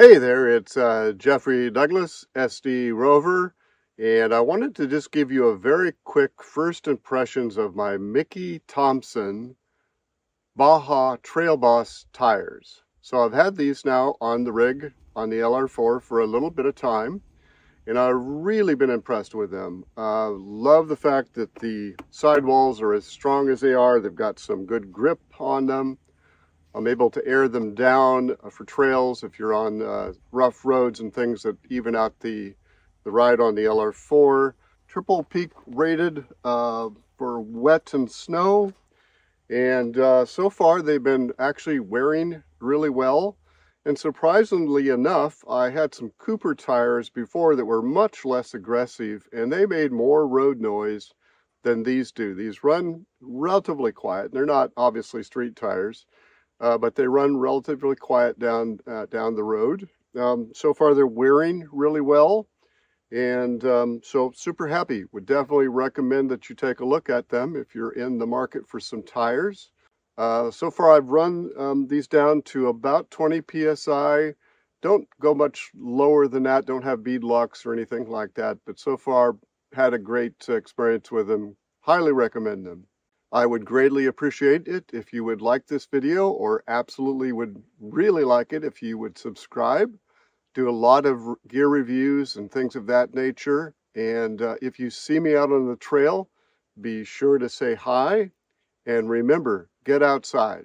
Hey there, it's uh, Jeffrey Douglass, SD Rover, and I wanted to just give you a very quick first impressions of my Mickey Thompson Baja Trail Boss tires. So I've had these now on the rig on the LR4 for a little bit of time, and I've really been impressed with them. Uh, love the fact that the sidewalls are as strong as they are. They've got some good grip on them. I'm able to air them down uh, for trails if you're on uh, rough roads and things that even out the, the ride on the LR4. Triple peak rated uh, for wet and snow. And uh, so far they've been actually wearing really well. And surprisingly enough, I had some Cooper tires before that were much less aggressive and they made more road noise than these do. These run relatively quiet. They're not obviously street tires uh, but they run relatively quiet down uh, down the road. Um, so far, they're wearing really well, and um, so super happy. Would definitely recommend that you take a look at them if you're in the market for some tires. Uh, so far, I've run um, these down to about 20 psi. Don't go much lower than that. Don't have bead locks or anything like that. But so far, had a great experience with them. Highly recommend them. I would greatly appreciate it if you would like this video or absolutely would really like it if you would subscribe. Do a lot of gear reviews and things of that nature. And uh, if you see me out on the trail, be sure to say hi. And remember, get outside.